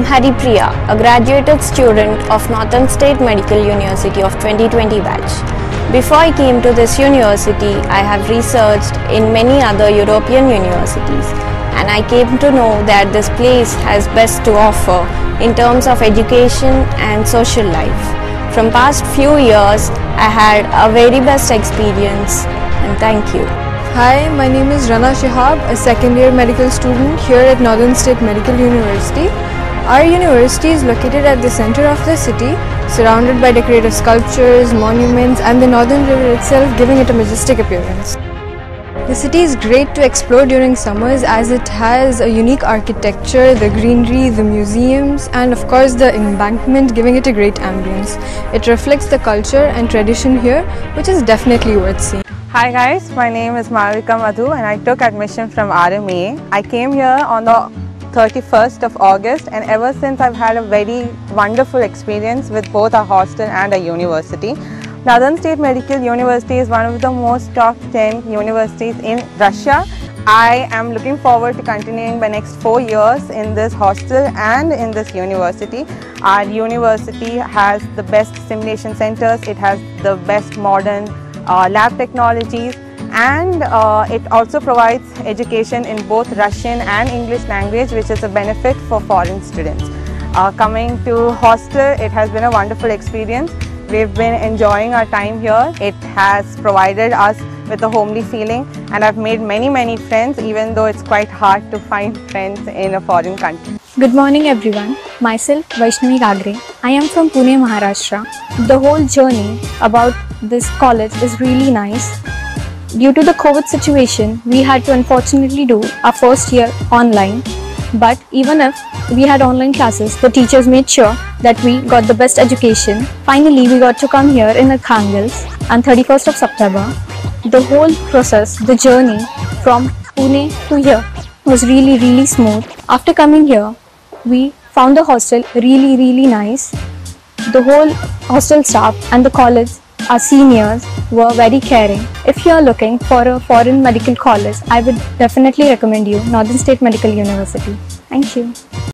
am Haripriya, a graduated student of Northern State Medical University of 2020 batch. Before I came to this university, I have researched in many other European universities and I came to know that this place has best to offer in terms of education and social life. From past few years, I had a very best experience and thank you. Hi, my name is Rana Shihab, a second year medical student here at Northern State Medical University. Our university is located at the center of the city, surrounded by decorative sculptures, monuments, and the Northern River itself giving it a majestic appearance. The city is great to explore during summers as it has a unique architecture, the greenery, the museums, and of course the embankment giving it a great ambience. It reflects the culture and tradition here, which is definitely worth seeing. Hi guys, my name is Malvika Madhu and I took admission from RMA. I came here on the 31st of August and ever since I've had a very wonderful experience with both a hostel and a university. Northern State Medical University is one of the most top 10 universities in Russia. I am looking forward to continuing my next four years in this hostel and in this university. Our university has the best simulation centers, it has the best modern uh, lab technologies and uh, it also provides education in both Russian and English language which is a benefit for foreign students. Uh, coming to hostel, it has been a wonderful experience. We've been enjoying our time here. It has provided us with a homely feeling and I've made many many friends even though it's quite hard to find friends in a foreign country. Good morning everyone. Myself Vaishnavi Gagre. I am from Pune, Maharashtra. The whole journey about this college is really nice. Due to the COVID situation, we had to unfortunately do our first year online. But even if we had online classes, the teachers made sure that we got the best education. Finally, we got to come here in Arkhangelsk on 31st of September. The whole process, the journey from Pune to here was really really smooth. After coming here, we found the hostel really really nice. The whole hostel staff and the college, our seniors were very caring. If you are looking for a foreign medical college, I would definitely recommend you Northern State Medical University. Thank you.